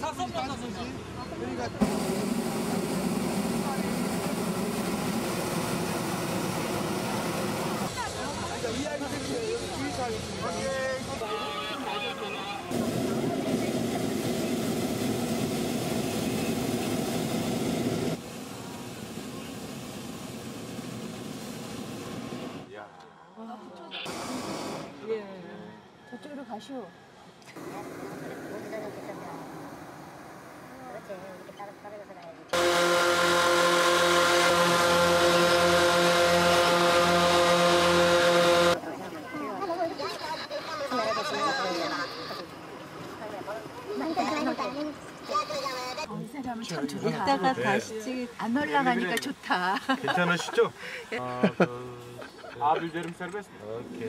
사선 만나서 그러니까 아, 저쪽으로 가시오. 참 좋다. 이따가 다시 찍 안 올라가니까 좋다. 괜찮으시죠? Abillerim serbest mi? 오케이.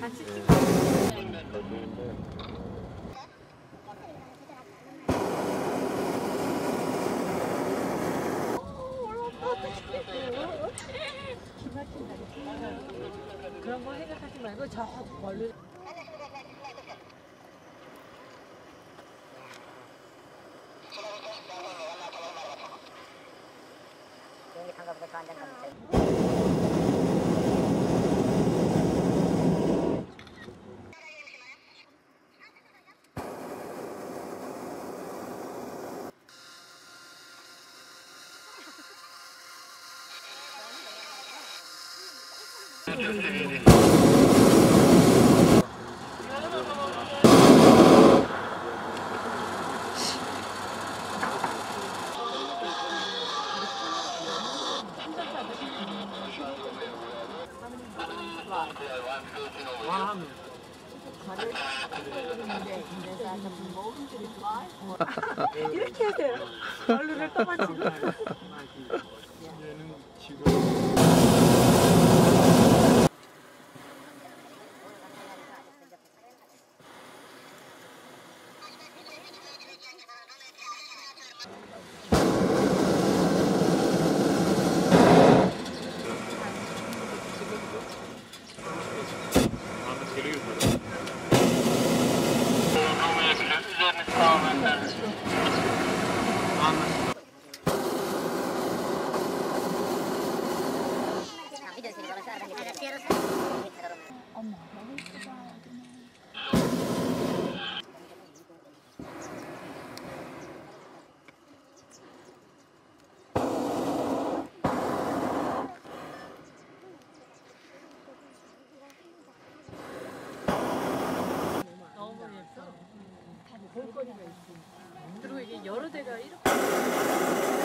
그런 거 생각하지 말고 저 멀리 비행기 탄 거보다 더 안전감 이 렇게 하세요. 얼른을 떠가지 거리가 있고 그리고 이게 여러 대가 이렇게